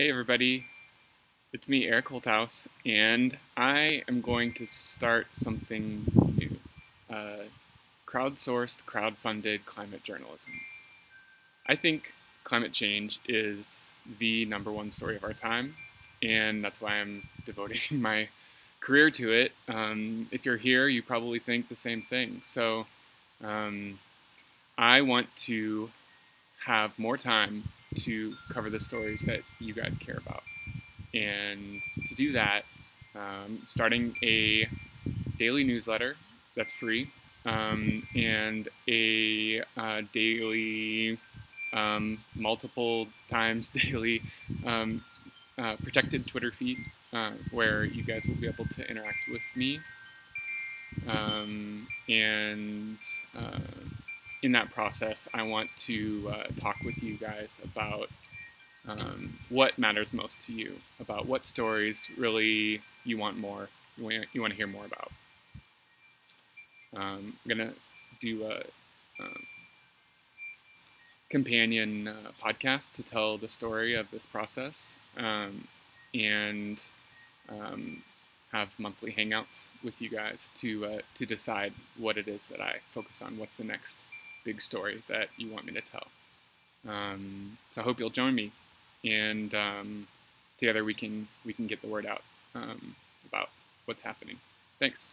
Hey everybody, it's me Eric Holthaus and I am going to start something new. Uh, crowdsourced, crowd-funded climate journalism. I think climate change is the number one story of our time and that's why I'm devoting my career to it. Um, if you're here, you probably think the same thing. So um, I want to have more time to cover the stories that you guys care about. And to do that, um, starting a daily newsletter that's free um, and a uh, daily, um, multiple times daily um, uh, protected Twitter feed uh, where you guys will be able to interact with me. Um, and uh, in that process, I want to uh, talk with you guys about um, what matters most to you, about what stories really you want more, you want, you want to hear more about. Um, I'm gonna do a, a um, companion uh, podcast to tell the story of this process, um, and um, have monthly hangouts with you guys to uh, to decide what it is that I focus on. What's the next big story that you want me to tell. Um, so I hope you'll join me, and um, together we can we can get the word out um, about what's happening. Thanks.